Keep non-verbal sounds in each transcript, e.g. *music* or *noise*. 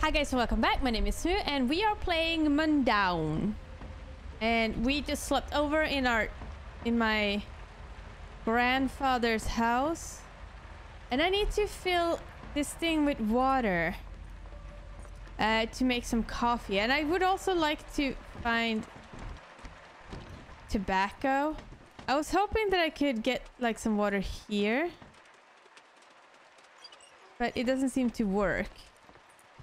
Hi guys, and welcome back. My name is Sue and we are playing Mundaun. And we just slept over in our in my grandfather's house. And I need to fill this thing with water uh, to make some coffee. And I would also like to find tobacco. I was hoping that I could get like some water here. But it doesn't seem to work.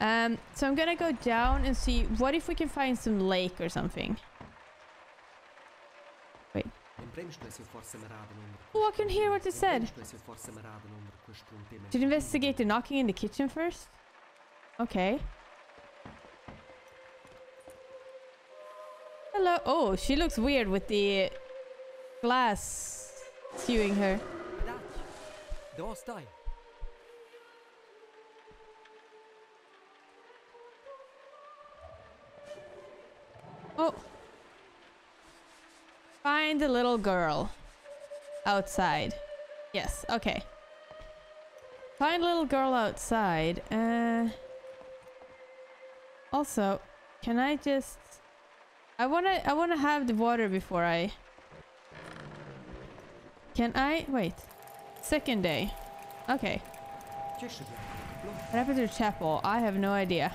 Um, so I'm gonna go down and see what if we can find some lake or something. Wait. Oh, I can hear what it said. Should investigate the knocking in the kitchen first? Okay. Hello. Oh, she looks weird with the glass skewing her. Oh. Find the little girl. Outside. Yes, okay. Find a little girl outside. Uh, also, can I just... I wanna, I wanna have the water before I... Can I... Wait. Second day. Okay. What happened to the chapel? I have no idea.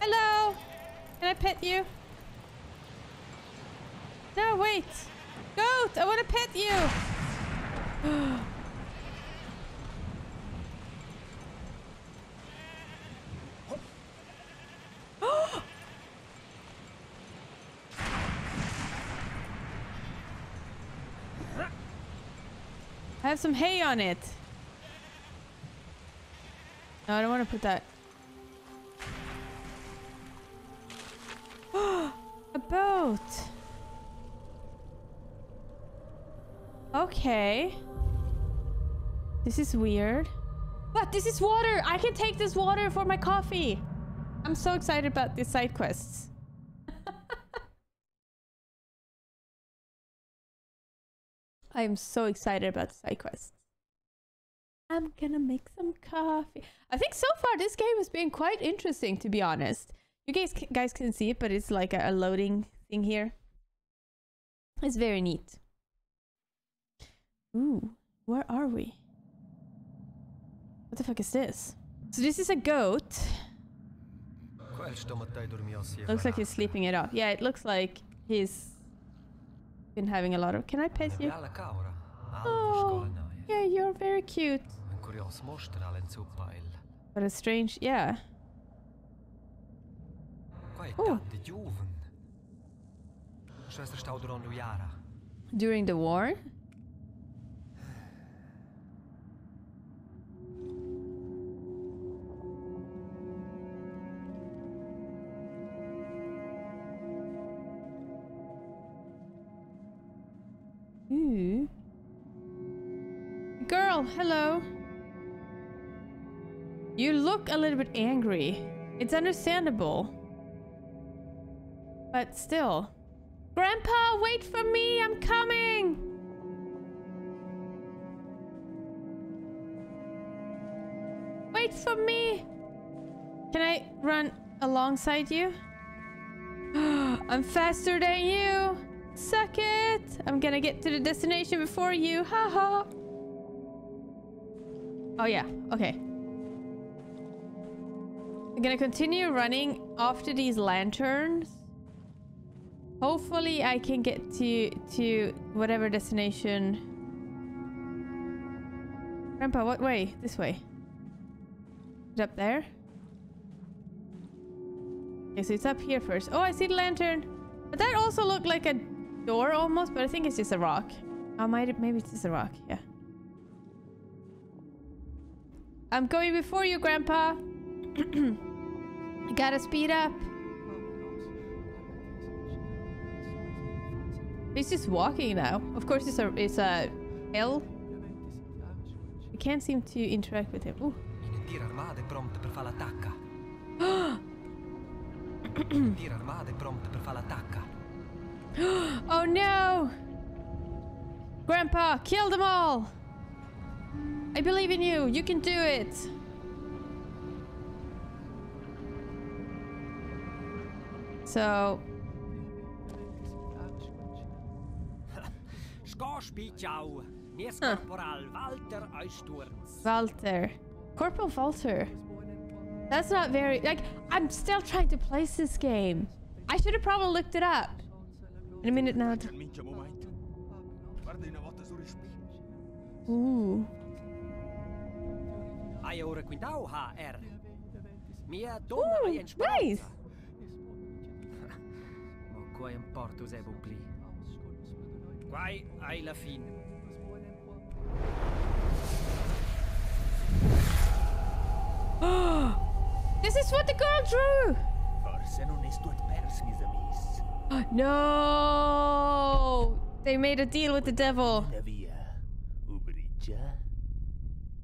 Hello! Can I pet you? No, wait! Goat! I want to pet you! *gasps* I have some hay on it. No, I don't want to put that. Okay. This is weird. But This is water! I can take this water for my coffee! I'm so excited about these side quests. *laughs* I am so excited about side quests. I'm gonna make some coffee. I think so far this game has been quite interesting, to be honest. You guys guys can see it, but it's like a loading thing here. It's very neat. Ooh, where are we? What the fuck is this? So this is a goat. Looks like he's sleeping it off. Yeah, it looks like he's been having a lot of... Can I pet you? Oh, yeah, you're very cute. But a strange... Yeah. During the war? A little bit angry. It's understandable. But still. Grandpa, wait for me! I'm coming! Wait for me! Can I run alongside you? *gasps* I'm faster than you! Suck it! I'm gonna get to the destination before you. Haha. -ha. Oh yeah, okay. I'm gonna continue running after these lanterns. Hopefully I can get to to whatever destination. Grandpa, what way? This way. Is up there? Okay, so it's up here first. Oh, I see the lantern. But that also looked like a door almost, but I think it's just a rock. Oh, might maybe it's just a rock. Yeah. I'm going before you, Grandpa. *clears throat* You gotta speed up. He's just walking now. Of course, it's a it's a hill. We can't seem to interact with him. Ooh. *gasps* *gasps* oh no! Grandpa, kill them all! I believe in you. You can do it. So. *laughs* Huh. corporal Walter Corporal Walter. That's not very... Like, I'm still trying to place this game. I should have probably looked it up. In a minute now. C'è il minchia en speranza. nice. Ma un portus e pli. Quai ai la fin. *gasps* This is what the girl drew! Forse non è stuat pers, mis amis. *gasps* No! They made a deal with the devil. Da via. Ubrigia.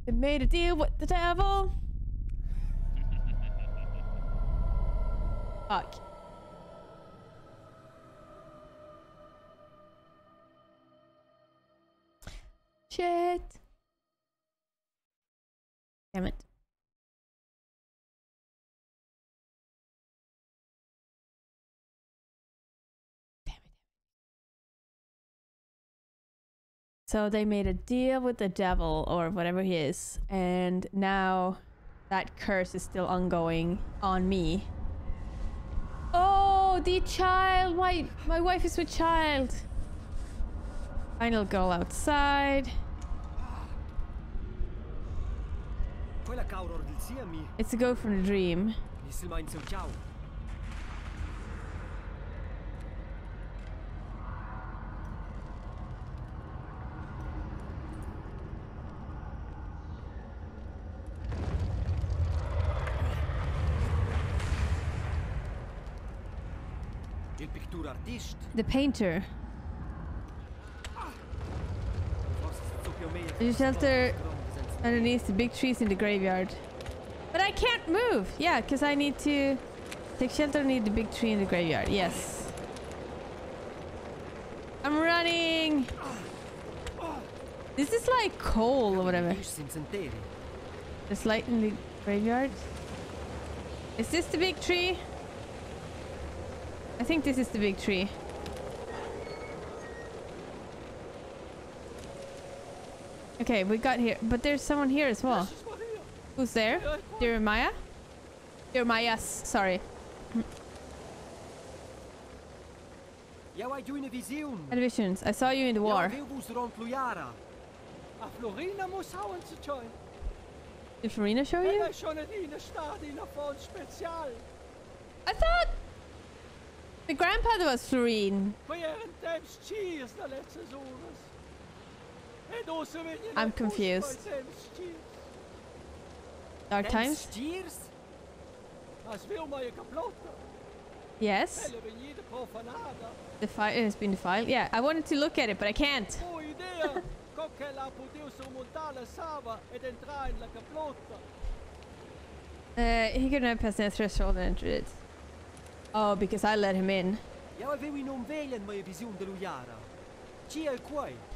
They made a deal with the devil. *laughs* Fuck. Shit. Damn it. Damn it. So they made a deal with the devil or whatever he is, and now that curse is still ongoing on me. Oh, the child! My my wife is with child. Final girl outside. It's a go from the dream. Nisel mein so ciao. Il pictur artist. The painter. Forse so più o meno. You shelter underneath the big trees in the graveyard. But I can't move. Yeah, because I need to take shelter underneath the big tree in the graveyard. Yes. I'm running. This is like coal or whatever. There's light in the graveyard. Is this the big tree? I think this is the big tree. Okay, we got here, but there's someone here as well. Who's there? Jeremiah? Jeremiah, sorry. Ja, hai du eine Vision. Visions. I saw you in the war. Ja, vus rond Lujara. A Florina muss hauen zu join. Did Farina show you? Ist schon in der Stadt in der Fond Spezial. I thought the grandfather was Florine. I'm confused. Dark times? Stiers? Das will man ja kaputt. Yes. Eller wenn jeder Profanada. The file has been defiled. Yeah, I wanted to look at it, but I can't. *laughs* Boa idea. Qualquer lá podia surmontar a sava ed entrar in la caplotta. Uh, he could not pass the threshold and enter it. Oh, because I let him in. Ja, viu in un velen mai vision de Lujara. Ci è quai. Oh, Ella e dine pustoi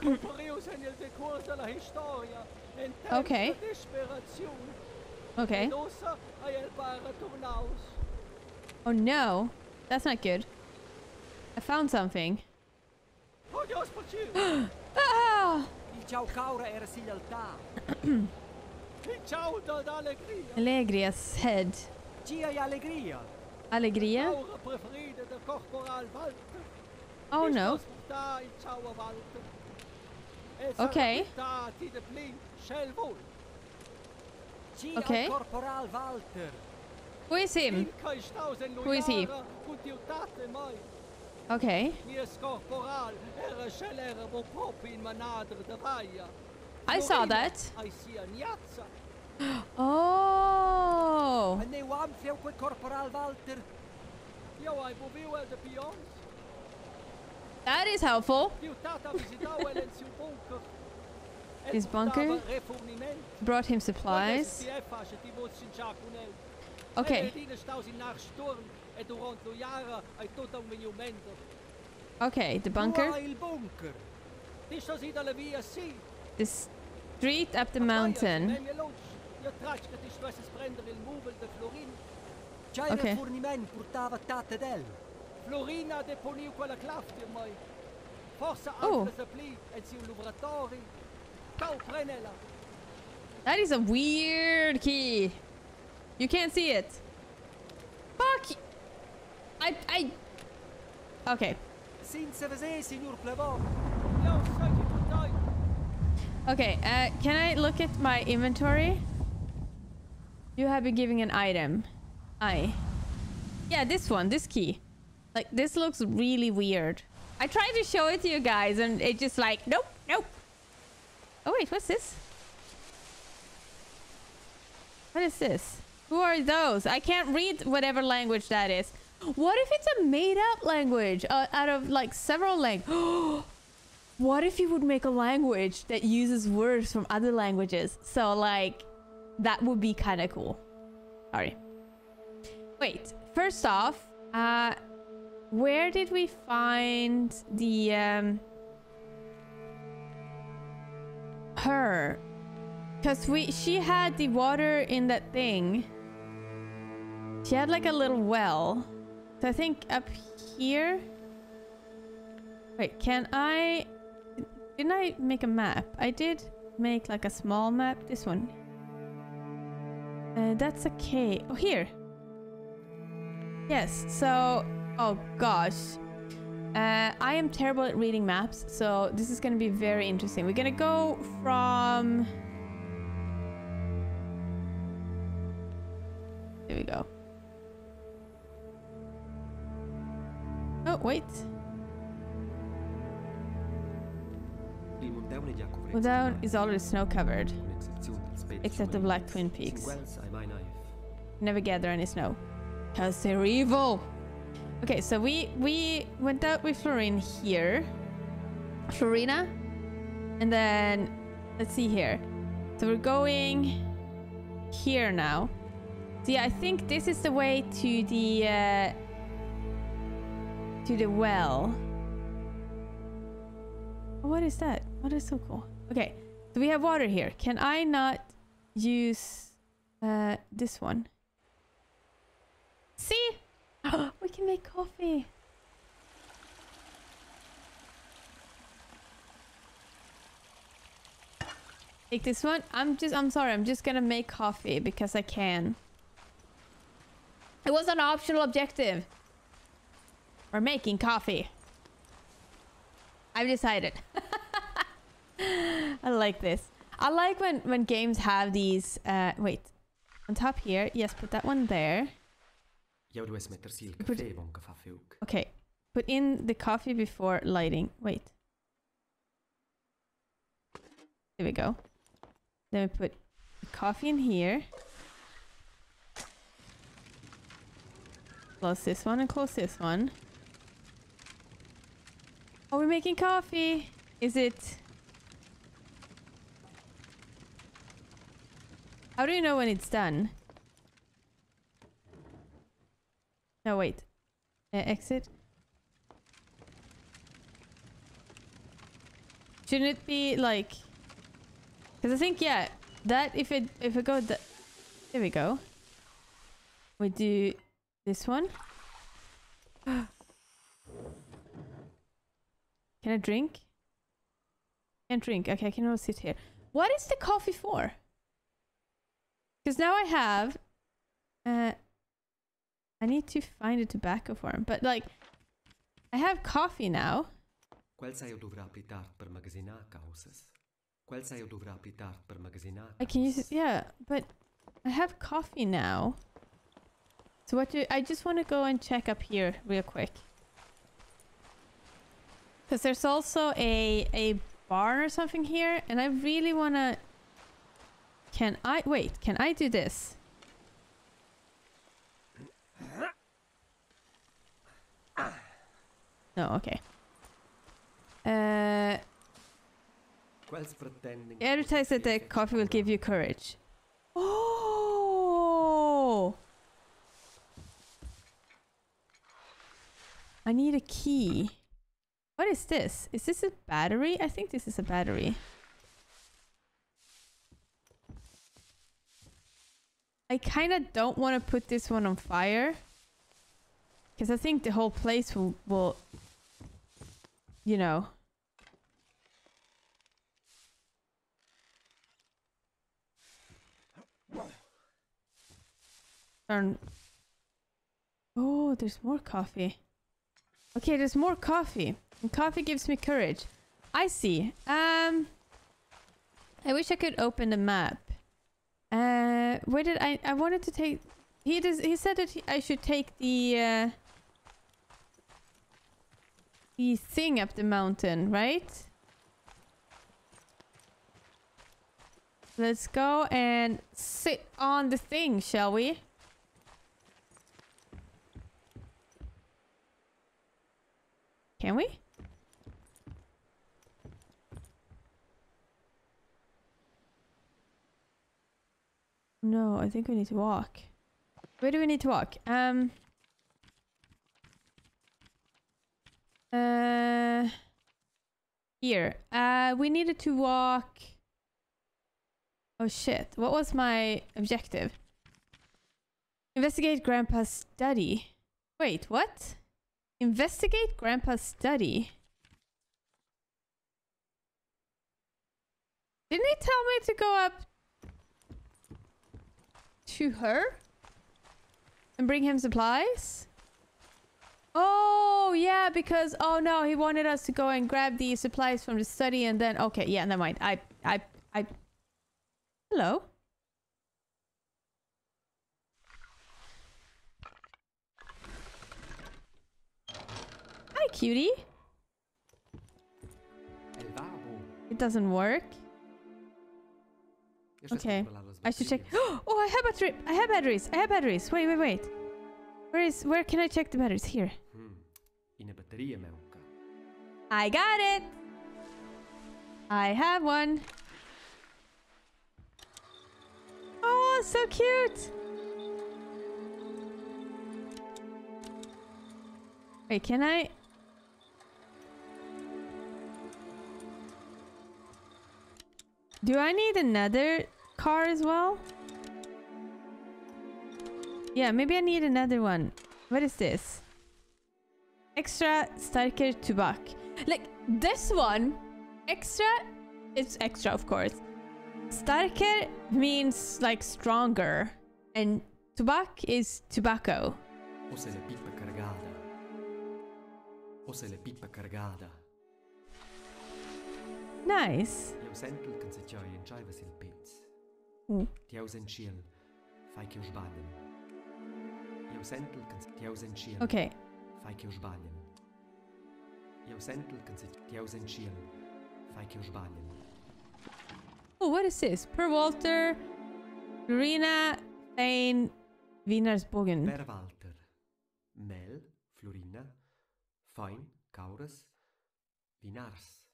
comparius en il decurs della historia. En temps Okay. okay. Ed ossa a el para turnaus. Oh no, that's not good. I found something. Oh, Dios por cielo. Ah! Il ciao caura era si altar. Il ciao da d'allegria. Alegria's head. Alegria? Oh no. Okay. Okay. Who is him? Who is he? Okay. I saw that. *gasps* Oh! That is helpful. His bunker? Brought him supplies. Okay. Okay, the bunker. The street up the mountain. C'hai Ok. il forniment portava tate del. Florina deponiu quella mai. Forse Oh. altre e si. Ciao, prenela. That is a weird key. You can't see it. Fuck. I I. Okay. Senza vesè, signor Plevon. Io sai che tu dai. Okay. Uh, can I look at my inventory? You have been giving an item. I. Yeah, this one, this key. Like this looks really weird. I tried to show it to you guys, and it just like nope, nope. Oh wait, what's this? What is this? Who are those? I can't read whatever language that is. What if it's a made-up language uh, out of like several languages? *gasps* what if you would make a language that uses words from other languages? So like, that would be kind of cool. Sorry. Wait. First off, uh, where did we find the um her? Cause we she had the water in that thing. She had like a little well. So I think up here. Wait, can I? Didn't I make a map? I did make like a small map. This one. Uh, that's okay. Oh, here. Yes. So, oh gosh. Uh, I am terrible at reading maps, so this is gonna be very interesting. We're gonna go from. Here we go. Oh, wait. Il Monteone è già coperto. Well, down is already snow covered, Un'eccezione del specchio except the. Black Twin Peaks. Never gather any snow. Because they're evil. Okay, so we we went out with Florine here. Florina. And then let's see here. So we're going here now. So yeah, I think this is the way to the uh to the well. What is that? What is so cool? Okay, so we have water here. Can I not use uh this one? See? *gasps* we can make coffee. Take this one. I'm just I'm sorry, I'm just gonna make coffee because I can. It was an optional objective. We're making coffee. I've decided. *laughs* I like this. I like when when games have these uh wait. On top here, yes, put that one there. Jau dues mettersi il Put- caffè, bon che fa fiuc. Okay. Put in the coffee before lighting. Wait. There we go. Then we put coffee in here. Close this one and close this one. Oh, we're making coffee. Is it... How do you know when it's done? No, wait. Uh, exit. Shouldn't it be like? Because I think yeah, that if it if it go the, there we go. We do this one. *gasps* Can I drink? Can't drink. Okay, I can only sit here. What is the coffee for? Because now I have. Uh, I need to find a tobacco for him, but like, I have coffee now. Quel sai eu dovrà pli tard per magasinar causas. Quel sai eu dovrà pli tard per magasinar I can use it. Yeah, but I have coffee now. So what do I just want to go and check up here real quick. Because there's also a a barn or something here, and I really want to. Can I wait? Can I do this? No. Okay. Uh, Quels pretending... it that the coffee will give you courage. Oh! I need a key. What is this? Is this a battery? I think this is a battery. I I kind of don't want to put this one on fire. Because I think the whole place will, will, you know. Turn. Oh, there's more coffee. Okay, there's more coffee. And coffee gives me courage. I see. Um, I wish I could open the map. Uh, where did I? I wanted to take. He does. He said that he, I should take the. Uh, the thing up the mountain, right? Let's go and sit on the thing, shall we? Can we? No, I think we need to walk. Where do we need to walk? Um. Here. Uh, we needed to walk. Oh shit! What was my objective? Investigate Grandpa's study. Wait, what? Investigate Grandpa's study. Didn't he tell me to go up to her and bring him supplies? Oh, yeah, because oh no, he wanted us to go and grab the supplies from the study and then okay, yeah, never mind. I I I Hello. Hi, cutie. It doesn't work. Okay. I should check. *gasps* Oh, I have battery. I have batteries. I have batteries. Wait, wait, wait. Where is? Where can I check the batteries? Here. I got it. I have one. Oh, so cute. Wait, can I? Do I need another car as well? Yeah, maybe I need another one. What is this? Extra starker tobak. Like this one, extra, it's extra of course. Starker means like stronger, and tobak is tobacco. O se le pipa cargada. O se le pipa cargada. Nice. Io sento che se c'hai in ciaiva sil pez. Mm. Ti aus en ciel. Fai che io sbaglien. Io sento che se ti aus en Fai che io sbaglien. Sento che se ti aus en ciel. Fai che io sbaglien. Oh, what is this? Per Walter, Lorena, Thane, Wienersbogen. Per Walter. Mel, Florina, Fein, Caurus, Vinars.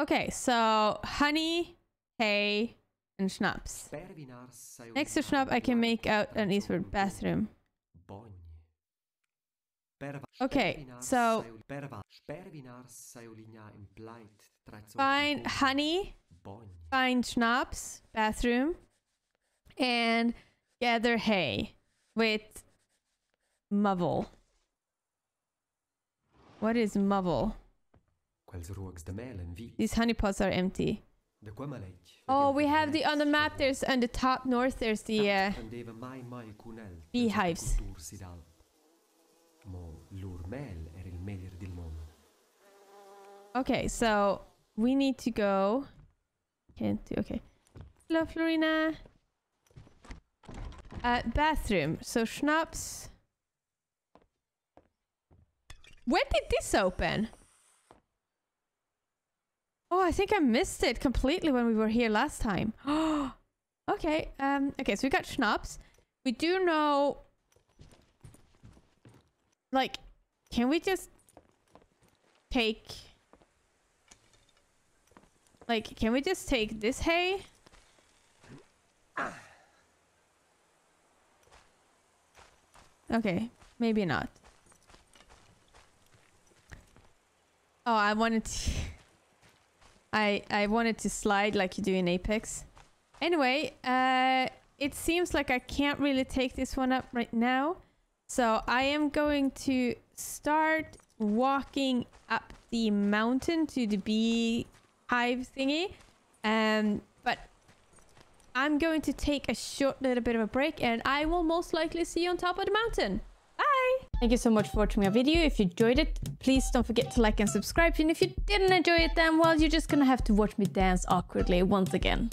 Okay, so honey, hay, and schnapps. Per Vinars sai Next to schnapp, I can make out an eastward bathroom. Bogn. Per va- Okay, so- sai ol- per va- per Vinars sai oligna in plait trezzo Fine honey, find schnapps, bathroom, and gather hay with Muvel. What is Muvel? Quels ruogs de mel en vi. These honey pots are empty. De qua malech. Oh, we have the on the map. There's on the top north. There's the uh, Prendeva mai mai cunel. beehives. Mo lur mel era il meglier del mondo. Okay, so we need to go. Can't do. Okay. Hello, Florina. Uh, bathroom. So schnapps. When did this open? Oh, I think I missed it completely when we were here last time. *gasps* okay. Um. Okay. So we got schnapps. We do know. Like, can we just take? Like, can we just take this hay? Okay, maybe not. Oh, I wanted to... *laughs* I I wanted to slide like you do in Apex. Anyway, uh, it seems like I can't really take this one up right now. So I am going to start walking up the mountain to the bee hive thingy. Um, but I'm going to take a short little bit of a break and I will most likely see you on top of the mountain. Bye! Thank you so much for watching my video. If you enjoyed it, please don't forget to like and subscribe. And if you didn't enjoy it, then well, you're just gonna have to watch me dance awkwardly once again.